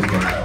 Gracias.